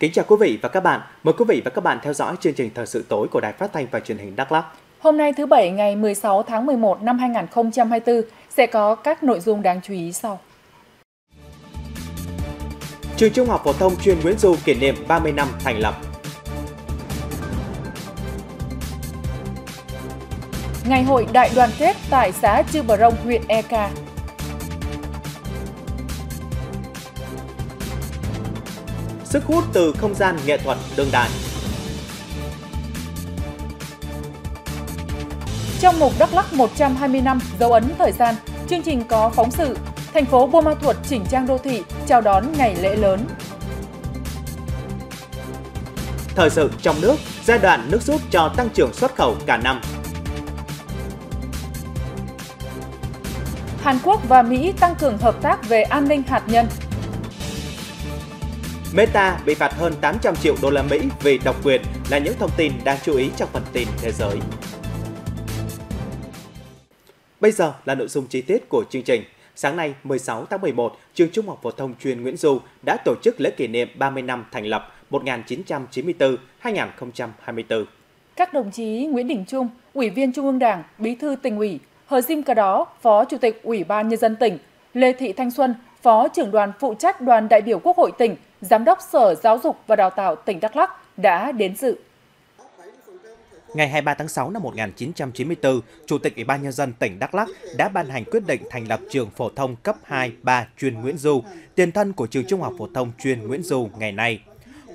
Kính chào quý vị và các bạn. Mời quý vị và các bạn theo dõi chương trình Thời sự tối của Đài Phát thanh và Truyền hình Đắk Lắk. Hôm nay thứ Bảy ngày 16 tháng 11 năm 2024 sẽ có các nội dung đáng chú ý sau. Trường Trung học phổ thông chuyên Nguyễn Du kỷ niệm 30 năm thành lập. Ngày hội đại đoàn kết tại xã Chư Bờ Rông, huyện Eka. Sức hút từ không gian nghệ thuật đương đại. Trong mục Đắk Lắk 120 năm dấu ấn thời gian, chương trình có phóng sự thành phố Buôn Ma Thuột chỉnh trang đô thị chào đón ngày lễ lớn. Thời sự trong nước, giai đoạn nước rút cho tăng trưởng xuất khẩu cả năm. Hàn Quốc và Mỹ tăng cường hợp tác về an ninh hạt nhân. Meta bị phạt hơn 800 triệu đô la Mỹ vì độc quyền là những thông tin đáng chú ý trong phần tin thế giới. Bây giờ là nội dung chi tiết của chương trình. Sáng nay 16 tháng 11, trường Trung học phổ thông chuyên Nguyễn Du đã tổ chức lễ kỷ niệm 30 năm thành lập 1994-2024. Các đồng chí Nguyễn Đình Trung, Ủy viên Trung ương Đảng, Bí thư tỉnh ủy, Hờ Sim Cà Đó, Phó Chủ tịch Ủy ban Nhân dân tỉnh, Lê Thị Thanh Xuân, Phó trưởng đoàn phụ trách đoàn đại biểu Quốc hội tỉnh, Giám đốc Sở Giáo dục và Đào tạo tỉnh Đắk Lắk đã đến dự. Ngày 23 tháng 6 năm 1994, Chủ tịch Ủy ban Nhân dân tỉnh Đắk Lắk đã ban hành quyết định thành lập trường phổ thông cấp 2, 3 chuyên Nguyễn Du, tiền thân của trường trung học phổ thông chuyên Nguyễn Du ngày nay.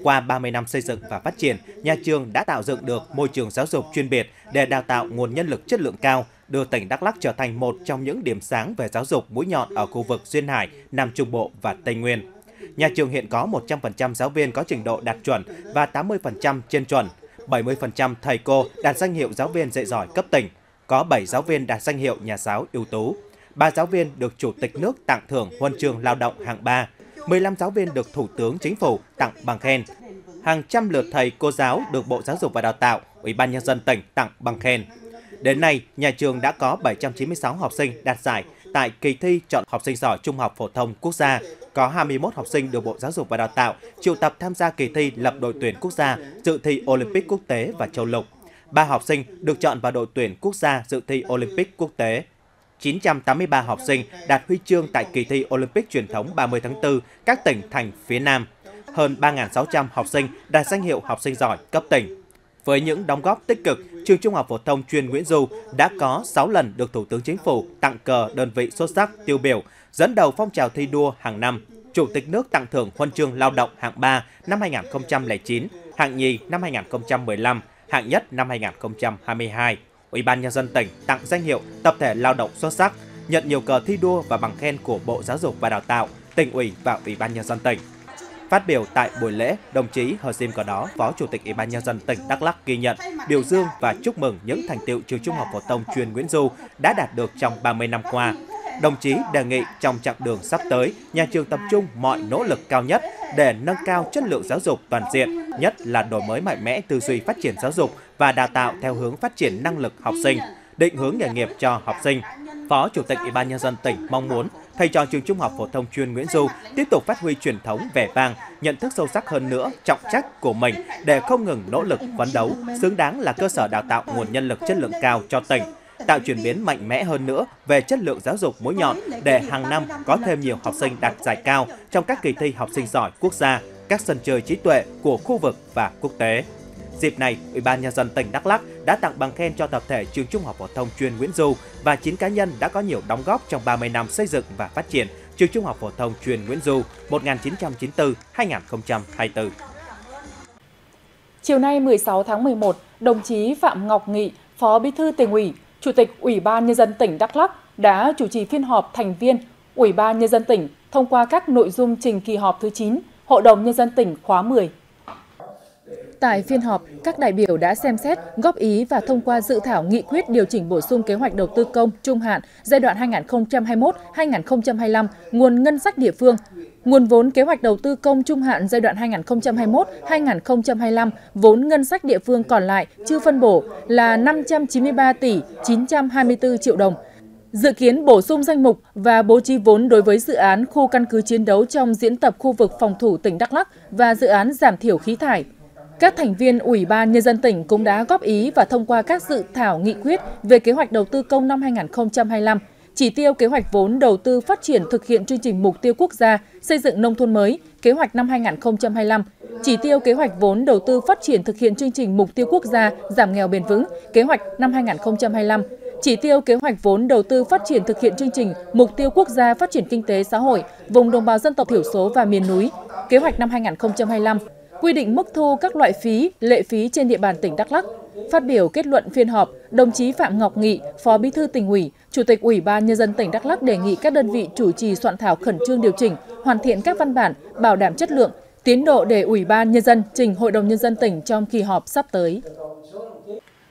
Qua 30 năm xây dựng và phát triển, nhà trường đã tạo dựng được môi trường giáo dục chuyên biệt để đào tạo nguồn nhân lực chất lượng cao, đưa tỉnh Đắk Lắk trở thành một trong những điểm sáng về giáo dục mũi nhọn ở khu vực Duyên Hải, Nam Trung Bộ và Tây Nguyên. Nhà trường hiện có 100% giáo viên có trình độ đạt chuẩn và 80% trên chuẩn, 70% thầy cô đạt danh hiệu giáo viên dạy giỏi cấp tỉnh, có 7 giáo viên đạt danh hiệu nhà giáo ưu tú, 3 giáo viên được Chủ tịch nước tặng thưởng huân chương lao động hạng 3, 15 giáo viên được Thủ tướng Chính phủ tặng bằng khen, hàng trăm lượt thầy cô giáo được Bộ Giáo dục và Đào tạo, Ủy ban Nhân dân tỉnh tặng bằng khen. Đến nay, nhà trường đã có 796 học sinh đạt giải tại kỳ thi chọn học sinh giỏi trung học phổ thông quốc gia, có 21 học sinh được Bộ Giáo dục và Đào tạo triệu tập tham gia kỳ thi lập đội tuyển quốc gia, dự thi Olympic quốc tế và châu lục. Ba học sinh được chọn vào đội tuyển quốc gia dự thi Olympic quốc tế. 983 học sinh đạt huy chương tại kỳ thi Olympic truyền thống 30 tháng 4 các tỉnh thành phía Nam. Hơn 3.600 học sinh đạt danh hiệu học sinh giỏi cấp tỉnh. Với những đóng góp tích cực, trường Trung học phổ thông chuyên Nguyễn Du đã có 6 lần được Thủ tướng Chính phủ tặng cờ đơn vị xuất sắc tiêu biểu, dẫn đầu phong trào thi đua hàng năm. Chủ tịch nước tặng thưởng huân chương lao động hạng 3 năm 2009, hạng nhì năm 2015, hạng nhất năm 2022. Ủy ban Nhân dân tỉnh tặng danh hiệu tập thể lao động xuất sắc, nhận nhiều cờ thi đua và bằng khen của Bộ Giáo dục và Đào tạo, tỉnh ủy và Ủy ban Nhân dân tỉnh. Phát biểu tại buổi lễ, đồng chí Hờ Sim có đó, Phó Chủ tịch Ủy ban nhân dân tỉnh Đắk Lắk ghi nhận, biểu dương và chúc mừng những thành tiệu trường Trung học phổ thông chuyên Nguyễn Du đã đạt được trong 30 năm qua. Đồng chí đề nghị trong chặng đường sắp tới, nhà trường tập trung mọi nỗ lực cao nhất để nâng cao chất lượng giáo dục toàn diện, nhất là đổi mới mạnh mẽ tư duy phát triển giáo dục và đào tạo theo hướng phát triển năng lực học sinh, định hướng nghề nghiệp cho học sinh. Phó Chủ tịch Ủy ban nhân dân tỉnh mong muốn thầy trò trường Trung học phổ thông chuyên Nguyễn Du tiếp tục phát huy truyền thống vẻ vang, nhận thức sâu sắc hơn nữa trọng trách của mình để không ngừng nỗ lực phấn đấu, xứng đáng là cơ sở đào tạo nguồn nhân lực chất lượng cao cho tỉnh tạo chuyển biến mạnh mẽ hơn nữa về chất lượng giáo dục mũi nhọn để hàng năm có thêm nhiều học sinh đạt giải cao trong các kỳ thi học sinh giỏi quốc gia, các sân chơi trí tuệ của khu vực và quốc tế. Dịp này, Ủy ban nhân dân tỉnh Đắk Lắk đã tặng bằng khen cho tập thể trường Trung học phổ thông chuyên Nguyễn Du và 9 cá nhân đã có nhiều đóng góp trong 30 năm xây dựng và phát triển trường Trung học phổ thông chuyên Nguyễn Du 1994-2024. Chiều nay 16 tháng 11, đồng chí Phạm Ngọc Nghị, Phó Bí thư tỉnh ủy, Chủ tịch Ủy ban Nhân dân tỉnh Đắk Lắk đã chủ trì phiên họp thành viên Ủy ban Nhân dân tỉnh thông qua các nội dung trình kỳ họp thứ 9 Hội đồng Nhân dân tỉnh khóa 10. Tại phiên họp, các đại biểu đã xem xét, góp ý và thông qua dự thảo nghị quyết điều chỉnh bổ sung kế hoạch đầu tư công trung hạn giai đoạn 2021-2025, nguồn ngân sách địa phương, nguồn vốn kế hoạch đầu tư công trung hạn giai đoạn 2021-2025, vốn ngân sách địa phương còn lại chưa phân bổ là 593 tỷ 924 triệu đồng. dự kiến bổ sung danh mục và bố trí vốn đối với dự án khu căn cứ chiến đấu trong diễn tập khu vực phòng thủ tỉnh Đắk Lắk và dự án giảm thiểu khí thải. Các thành viên Ủy ban Nhân dân tỉnh cũng đã góp ý và thông qua các dự thảo nghị quyết về kế hoạch đầu tư công năm 2025, chỉ tiêu kế hoạch vốn đầu tư phát triển thực hiện chương trình mục tiêu quốc gia xây dựng nông thôn mới, kế hoạch năm 2025, chỉ tiêu kế hoạch vốn đầu tư phát triển thực hiện chương trình mục tiêu quốc gia giảm nghèo bền vững, kế hoạch năm 2025, chỉ tiêu kế hoạch vốn đầu tư phát triển thực hiện chương trình mục tiêu quốc gia phát triển kinh tế xã hội vùng đồng bào dân tộc thiểu số và miền núi, kế hoạch năm 2025, quy định mức thu các loại phí, lệ phí trên địa bàn tỉnh Đắk Lắk. Phát biểu kết luận phiên họp, đồng chí Phạm Ngọc Nghị, Phó Bí thư tỉnh ủy, Chủ tịch Ủy ban nhân dân tỉnh Đắk Lắk đề nghị các đơn vị chủ trì soạn thảo khẩn trương điều chỉnh, hoàn thiện các văn bản bảo đảm chất lượng, tiến độ để Ủy ban nhân dân trình Hội đồng nhân dân tỉnh trong kỳ họp sắp tới.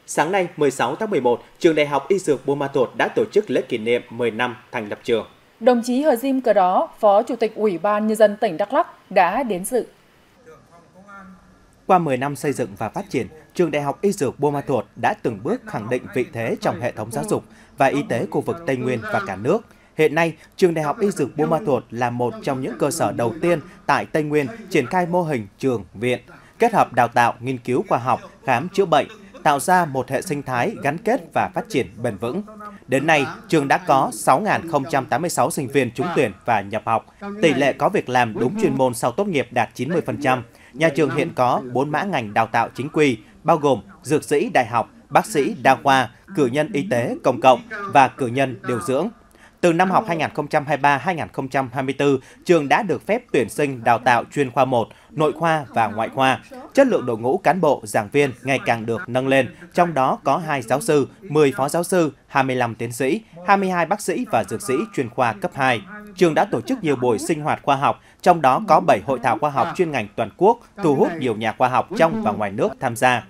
Sáng nay, 16 tháng 11, Trường Đại học Y Dược Buôn Ma Thuột đã tổ chức lễ kỷ niệm 10 năm thành lập trường. Đồng chí Hờ Diêm Cờ Đó, Phó Chủ tịch Ủy ban Nhân dân tỉnh Đắk Lắk đã đến dự. Qua 10 năm xây dựng và phát triển, Trường Đại học Y Dược Buôn Ma Thuột đã từng bước khẳng định vị thế trong hệ thống giáo dục và y tế khu vực Tây Nguyên và cả nước. Hiện nay, Trường Đại học Y Dược Buôn Ma Thuột là một trong những cơ sở đầu tiên tại Tây Nguyên triển khai mô hình trường, viện, kết hợp đào tạo, nghiên cứu khoa học, khám chữa bệnh, tạo ra một hệ sinh thái gắn kết và phát triển bền vững. Đến nay, trường đã có 6.086 sinh viên trúng tuyển và nhập học. Tỷ lệ có việc làm đúng chuyên môn sau tốt nghiệp đạt 90%. Nhà trường hiện có 4 mã ngành đào tạo chính quy, bao gồm dược sĩ đại học, bác sĩ đa khoa, cử nhân y tế công cộng và cử nhân điều dưỡng. Từ năm học 2023-2024, trường đã được phép tuyển sinh đào tạo chuyên khoa 1, nội khoa và ngoại khoa. Chất lượng đội ngũ cán bộ, giảng viên ngày càng được nâng lên, trong đó có 2 giáo sư, 10 phó giáo sư, 25 tiến sĩ, 22 bác sĩ và dược sĩ chuyên khoa cấp 2. Trường đã tổ chức nhiều buổi sinh hoạt khoa học, trong đó có 7 hội thảo khoa học chuyên ngành toàn quốc, thu hút nhiều nhà khoa học trong và ngoài nước tham gia.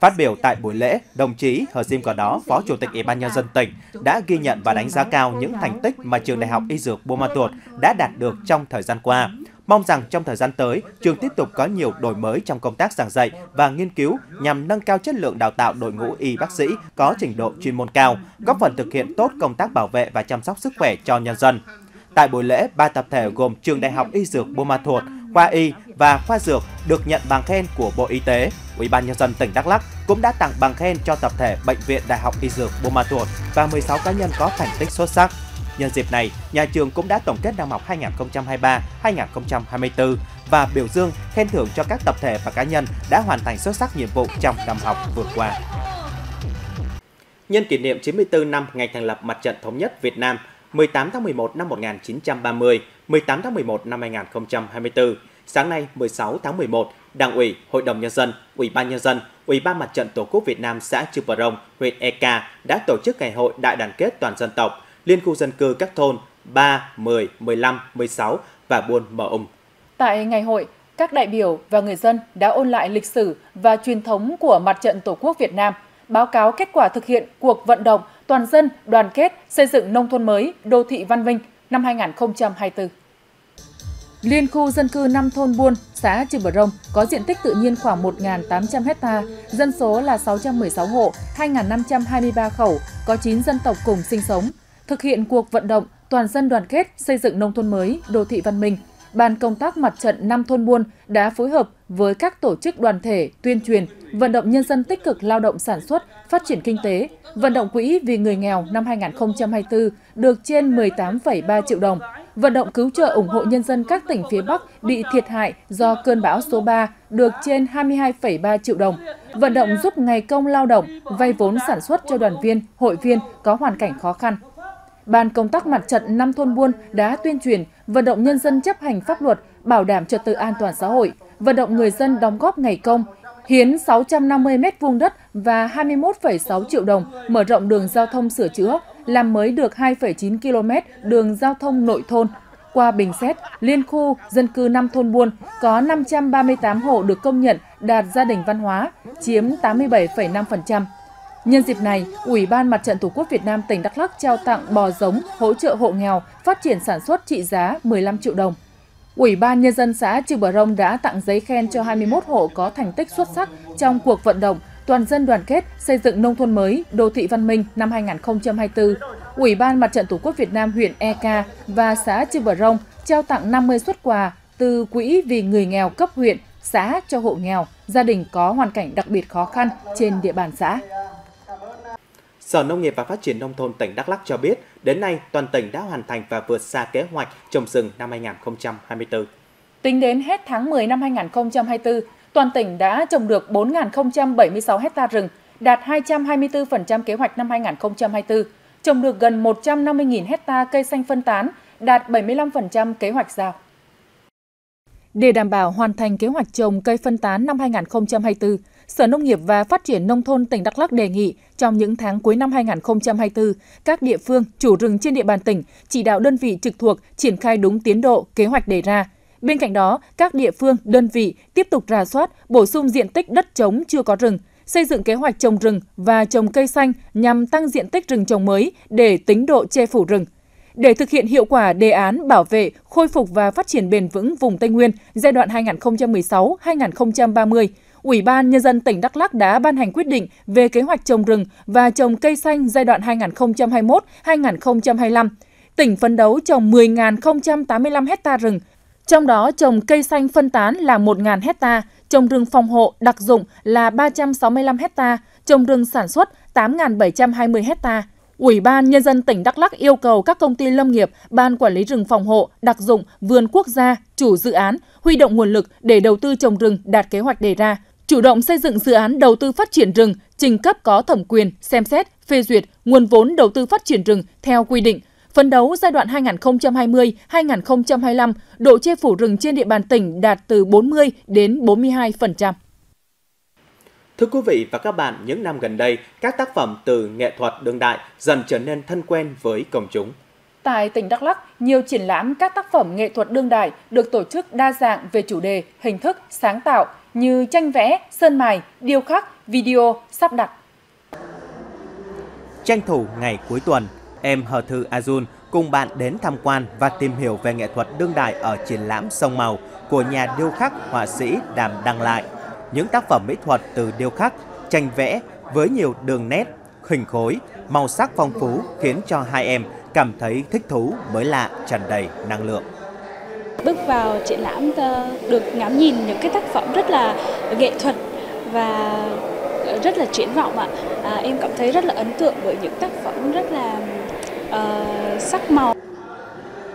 Phát biểu tại buổi lễ, đồng chí Hờ Sim có đó, Phó Chủ tịch Ủy ban nhân dân tỉnh đã ghi nhận và đánh giá cao những thành tích mà trường Đại học Y Dược Buôn Ma Thuột đã đạt được trong thời gian qua. Mong rằng trong thời gian tới, trường tiếp tục có nhiều đổi mới trong công tác giảng dạy và nghiên cứu nhằm nâng cao chất lượng đào tạo đội ngũ y bác sĩ có trình độ chuyên môn cao, góp phần thực hiện tốt công tác bảo vệ và chăm sóc sức khỏe cho nhân dân. Tại buổi lễ, ba tập thể gồm Trường Đại học Y Dược Buôn Ma Thuột, khoa y và khoa dược được nhận bằng khen của Bộ Y tế. Ủy ban nhân dân tỉnh Đắk Lắk cũng đã tặng bằng khen cho tập thể Bệnh viện Đại học Y Dược Buôn Ma Thuột và 16 cá nhân có thành tích xuất sắc. Nhân dịp này, nhà trường cũng đã tổng kết năm học 2023-2024 và biểu dương khen thưởng cho các tập thể và cá nhân đã hoàn thành xuất sắc nhiệm vụ trong năm học vừa qua. Nhân kỷ niệm 94 năm ngày thành lập Mặt trận Thống nhất Việt Nam 18 tháng 11 năm 1930, 18 tháng 11 năm 2024, sáng nay 16 tháng 11, Đảng ủy, Hội đồng Nhân dân, Ủy ban Nhân dân, Ủy ban Mặt trận Tổ quốc Việt Nam xã Chư Bờ Rông, huyện Eka đã tổ chức ngày hội đại đoàn kết toàn dân tộc, liên khu dân cư các thôn 3, 10, 15, 16 và buôn Mờ Ung. Tại ngày hội, các đại biểu và người dân đã ôn lại lịch sử và truyền thống của Mặt trận Tổ quốc Việt Nam, báo cáo kết quả thực hiện cuộc vận động toàn dân đoàn kết xây dựng nông thôn mới, đô thị văn minh năm 2024. Liên khu dân cư 5 thôn buôn, xã Trư Bờ Rông có diện tích tự nhiên khoảng 1.800 hecta, dân số là 616 hộ, 2.523 khẩu, có 9 dân tộc cùng sinh sống. Thực hiện cuộc vận động toàn dân đoàn kết xây dựng nông thôn mới, đô thị văn minh, Ban công tác mặt trận năm thôn buôn đã phối hợp với các tổ chức đoàn thể tuyên truyền, vận động nhân dân tích cực lao động sản xuất, phát triển kinh tế, vận động quỹ vì người nghèo năm 2024 được trên 18,3 triệu đồng, vận động cứu trợ ủng hộ nhân dân các tỉnh phía Bắc bị thiệt hại do cơn bão số 3 được trên 22,3 triệu đồng, vận động giúp ngày công lao động, vay vốn sản xuất cho đoàn viên, hội viên có hoàn cảnh khó khăn. Ban công tác mặt trận năm thôn buôn đã tuyên truyền, vận động nhân dân chấp hành pháp luật, bảo đảm trật tự an toàn xã hội, vận động người dân đóng góp ngày công, hiến 650 mét vuông đất và 21,6 triệu đồng mở rộng đường giao thông sửa chữa, làm mới được 2,9 km đường giao thông nội thôn. Qua bình xét, liên khu dân cư 5 thôn buôn có 538 hộ được công nhận đạt gia đình văn hóa, chiếm 87,5%. Nhân dịp này, Ủy ban Mặt trận Tổ quốc Việt Nam tỉnh Đắk Lắk trao tặng bò giống hỗ trợ hộ nghèo phát triển sản xuất trị giá 15 triệu đồng. Ủy ban Nhân dân xã Trư Bờ Rông đã tặng giấy khen cho 21 hộ có thành tích xuất sắc trong cuộc vận động toàn dân đoàn kết xây dựng nông thôn mới, đô thị văn minh năm 2024. Ủy ban Mặt trận Tổ quốc Việt Nam huyện EK và xã Chư Bờ Rông trao tặng 50 xuất quà từ Quỹ vì người nghèo cấp huyện, xã cho hộ nghèo, gia đình có hoàn cảnh đặc biệt khó khăn trên địa bàn xã. Sở Nông nghiệp và Phát triển Nông thôn tỉnh Đắk Lắk cho biết, đến nay toàn tỉnh đã hoàn thành và vượt xa kế hoạch trồng rừng năm 2024. Tính đến hết tháng 10 năm 2024, toàn tỉnh đã trồng được 4.076 hecta rừng, đạt 224% kế hoạch năm 2024, trồng được gần 150.000 hecta cây xanh phân tán, đạt 75% kế hoạch giao. Để đảm bảo hoàn thành kế hoạch trồng cây phân tán năm 2024, Sở Nông nghiệp và Phát triển Nông thôn tỉnh Đắk Lắk đề nghị trong những tháng cuối năm 2024, các địa phương, chủ rừng trên địa bàn tỉnh chỉ đạo đơn vị trực thuộc triển khai đúng tiến độ kế hoạch đề ra. Bên cạnh đó, các địa phương, đơn vị tiếp tục rà soát, bổ sung diện tích đất trống chưa có rừng, xây dựng kế hoạch trồng rừng và trồng cây xanh nhằm tăng diện tích rừng trồng mới để tính độ che phủ rừng – để thực hiện hiệu quả đề án bảo vệ, khôi phục và phát triển bền vững vùng Tây Nguyên giai đoạn 2016-2030, Ủy ban Nhân dân tỉnh Đắk Lắc đã ban hành quyết định về kế hoạch trồng rừng và trồng cây xanh giai đoạn 2021-2025. Tỉnh phấn đấu trồng 10.085 hecta rừng, trong đó trồng cây xanh phân tán là 1.000 hecta, trồng rừng phòng hộ đặc dụng là 365 hecta, trồng rừng sản xuất 8.720 hecta. Ủy ban Nhân dân tỉnh Đắk Lắc yêu cầu các công ty lâm nghiệp, ban quản lý rừng phòng hộ, đặc dụng, vườn quốc gia, chủ dự án huy động nguồn lực để đầu tư trồng rừng đạt kế hoạch đề ra, chủ động xây dựng dự án đầu tư phát triển rừng, trình cấp có thẩm quyền, xem xét, phê duyệt nguồn vốn đầu tư phát triển rừng theo quy định, phấn đấu giai đoạn 2020-2025, độ che phủ rừng trên địa bàn tỉnh đạt từ 40 đến 42%. Thưa quý vị và các bạn, những năm gần đây, các tác phẩm từ nghệ thuật đương đại dần trở nên thân quen với công chúng. Tại tỉnh Đắk Lắk, nhiều triển lãm các tác phẩm nghệ thuật đương đại được tổ chức đa dạng về chủ đề, hình thức, sáng tạo như tranh vẽ, sơn mài, điêu khắc, video, sắp đặt. Tranh thủ ngày cuối tuần, em Hờ Thư Azun cùng bạn đến tham quan và tìm hiểu về nghệ thuật đương đại ở triển lãm Sông Màu của nhà điêu khắc họa sĩ Đàm Đăng Lại những tác phẩm mỹ thuật từ điêu khắc, tranh vẽ với nhiều đường nét, hình khối, màu sắc phong phú khiến cho hai em cảm thấy thích thú mới lạ, tràn đầy năng lượng. Bước vào triển lãm ờ, được ngắm nhìn những cái tác phẩm rất là nghệ thuật và ờ, rất là triển vọng ạ. À, em cảm thấy rất là ấn tượng với những tác phẩm rất là uh, sắc màu.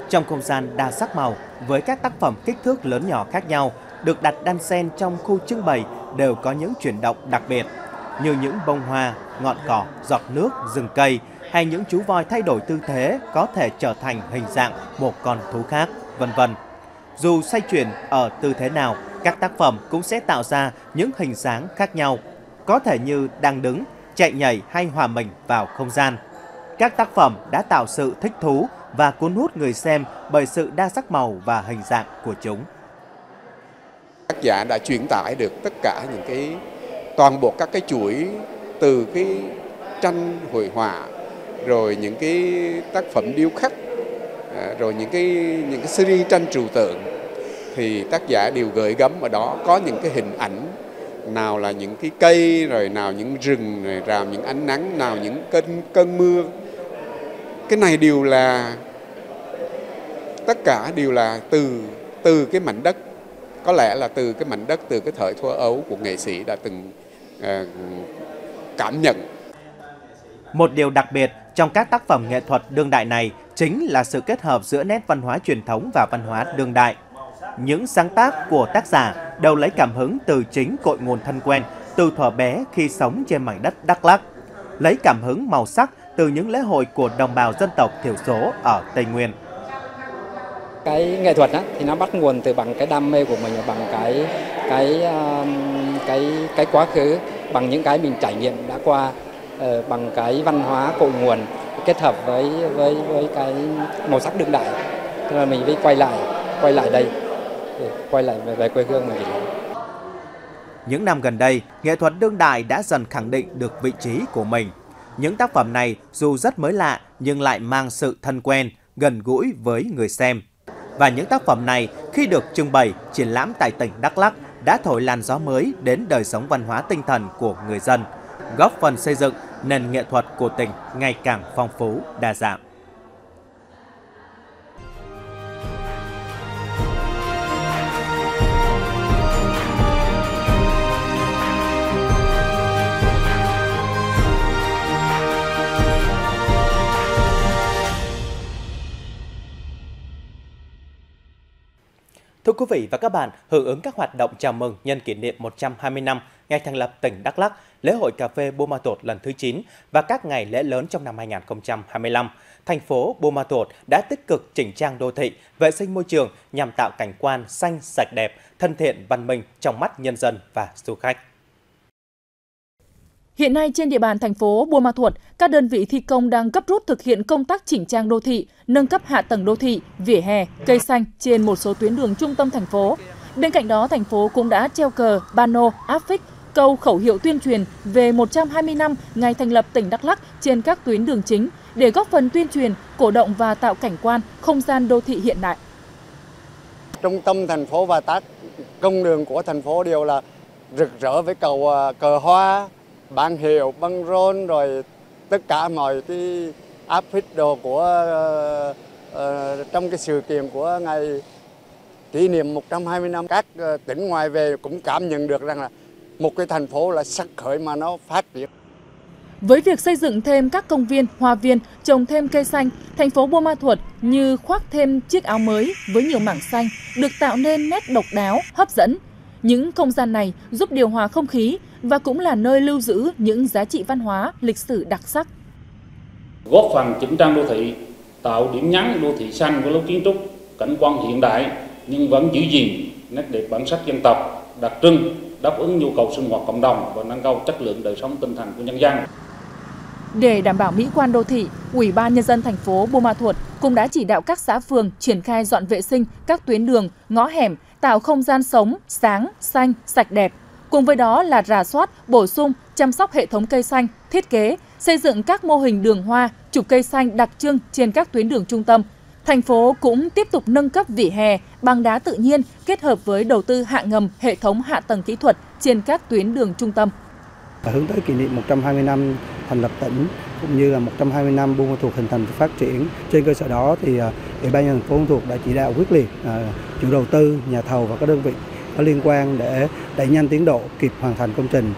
Trong không gian đa sắc màu với các tác phẩm kích thước lớn nhỏ khác nhau, được đặt đan xen trong khu trưng bày đều có những chuyển động đặc biệt như những bông hoa, ngọn cỏ, giọt nước, rừng cây hay những chú voi thay đổi tư thế có thể trở thành hình dạng một con thú khác, vân vân. Dù xoay chuyển ở tư thế nào, các tác phẩm cũng sẽ tạo ra những hình dáng khác nhau, có thể như đang đứng, chạy nhảy hay hòa mình vào không gian. Các tác phẩm đã tạo sự thích thú và cuốn hút người xem bởi sự đa sắc màu và hình dạng của chúng. Tác giả đã truyền tải được tất cả những cái toàn bộ các cái chuỗi từ cái tranh hội họa rồi những cái tác phẩm điêu khắc À, rồi những cái những cái series tranh trừu tượng thì tác giả đều gợi gắm ở đó. Có những cái hình ảnh nào là những cái cây rồi nào những rừng rồi nào những ánh nắng nào những cơn cơn mưa. Cái này đều là tất cả đều là từ từ cái mảnh đất. Có lẽ là từ cái mảnh đất từ cái thời thua ấu của nghệ sĩ đã từng uh, cảm nhận. Một điều đặc biệt trong các tác phẩm nghệ thuật đương đại này chính là sự kết hợp giữa nét văn hóa truyền thống và văn hóa đương đại. Những sáng tác của tác giả đều lấy cảm hứng từ chính cội nguồn thân quen từ thuở bé khi sống trên mảnh đất Đắk Lắk, lấy cảm hứng màu sắc từ những lễ hội của đồng bào dân tộc thiểu số ở Tây Nguyên cái nghệ thuật á, thì nó bắt nguồn từ bằng cái đam mê của mình bằng cái cái um, cái cái quá khứ bằng những cái mình trải nghiệm đã qua ờ, bằng cái văn hóa cội nguồn kết hợp với với với cái màu sắc đương đại thế là mình mới quay lại quay lại đây ừ, quay lại về, về quê hương mình những năm gần đây, nghệ thuật đương đại đã dần khẳng định được vị trí của mình. Những tác phẩm này dù rất mới lạ nhưng lại mang sự thân quen, gần gũi với người xem. Và những tác phẩm này khi được trưng bày, triển lãm tại tỉnh Đắk Lắk đã thổi làn gió mới đến đời sống văn hóa tinh thần của người dân, góp phần xây dựng nền nghệ thuật của tỉnh ngày càng phong phú, đa dạng. Quý vị và các bạn, hưởng ứng các hoạt động chào mừng nhân kỷ niệm 120 năm ngày thành lập tỉnh Đắk Lắk, lễ hội cà phê Buôn Ma Thuột lần thứ 9 và các ngày lễ lớn trong năm 2025, thành phố Buôn Ma Thuột đã tích cực chỉnh trang đô thị, vệ sinh môi trường nhằm tạo cảnh quan xanh sạch đẹp, thân thiện văn minh trong mắt nhân dân và du khách. Hiện nay trên địa bàn thành phố Buôn Ma Thuột, các đơn vị thi công đang gấp rút thực hiện công tác chỉnh trang đô thị, nâng cấp hạ tầng đô thị, vỉa hè, cây xanh trên một số tuyến đường trung tâm thành phố. Bên cạnh đó, thành phố cũng đã treo cờ, pano, áp phích, câu khẩu hiệu tuyên truyền về 120 năm ngày thành lập tỉnh Đắk Lắk trên các tuyến đường chính để góp phần tuyên truyền, cổ động và tạo cảnh quan, không gian đô thị hiện đại. Trung tâm thành phố và các công đường của thành phố đều là rực rỡ với cầu ờ, cờ hoa, bảng hiệu, băng rôn rồi tất cả mọi cái áp phích đồ của uh, uh, trong cái sự kiện của ngày kỷ niệm 120 năm các uh, tỉnh ngoài về cũng cảm nhận được rằng là một cái thành phố là sắc khởi mà nó phát triển. Với việc xây dựng thêm các công viên, hoa viên, trồng thêm cây xanh, thành phố Buôn Ma Thuột như khoác thêm chiếc áo mới với nhiều mảng xanh được tạo nên nét độc đáo, hấp dẫn. Những không gian này giúp điều hòa không khí và cũng là nơi lưu giữ những giá trị văn hóa, lịch sử đặc sắc. Góp phần chỉnh trang đô thị, tạo điểm nhấn đô thị xanh với lối kiến trúc, cảnh quan hiện đại nhưng vẫn giữ gìn nét đẹp bản sắc dân tộc đặc trưng đáp ứng nhu cầu sinh hoạt cộng đồng và nâng cao chất lượng đời sống tinh thần của nhân dân. Để đảm bảo mỹ quan đô thị, Ủy ban nhân dân thành phố Buôn Ma Thuột cũng đã chỉ đạo các xã phường triển khai dọn vệ sinh các tuyến đường, ngõ hẻm, tạo không gian sống, sáng, xanh, sạch đẹp. Cùng với đó là rà soát, bổ sung, chăm sóc hệ thống cây xanh, thiết kế, xây dựng các mô hình đường hoa, trục cây xanh đặc trưng trên các tuyến đường trung tâm. Thành phố cũng tiếp tục nâng cấp vỉa hè bằng đá tự nhiên kết hợp với đầu tư hạ ngầm hệ thống hạ tầng kỹ thuật trên các tuyến đường trung tâm. Hướng tới kỷ niệm 120 năm thành lập tỉnh cũng như là 120 năm Buôn Ma Thuột hình thành và phát triển. Trên cơ sở đó thì à, Ủy ban nhân thành phố Buôn Ma Thuột đã chỉ đạo quyết liệt à, chủ đầu tư, nhà thầu và các đơn vị có liên quan để đẩy nhanh tiến độ kịp hoàn thành công trình.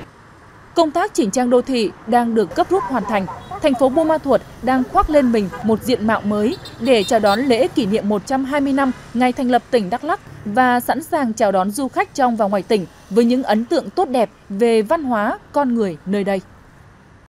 Công tác chỉnh trang đô thị đang được cấp rút hoàn thành. Thành phố Buôn Ma Thuột đang khoác lên mình một diện mạo mới để chào đón lễ kỷ niệm 120 năm ngày thành lập tỉnh Đắk Lắk và sẵn sàng chào đón du khách trong và ngoài tỉnh với những ấn tượng tốt đẹp về văn hóa, con người nơi đây.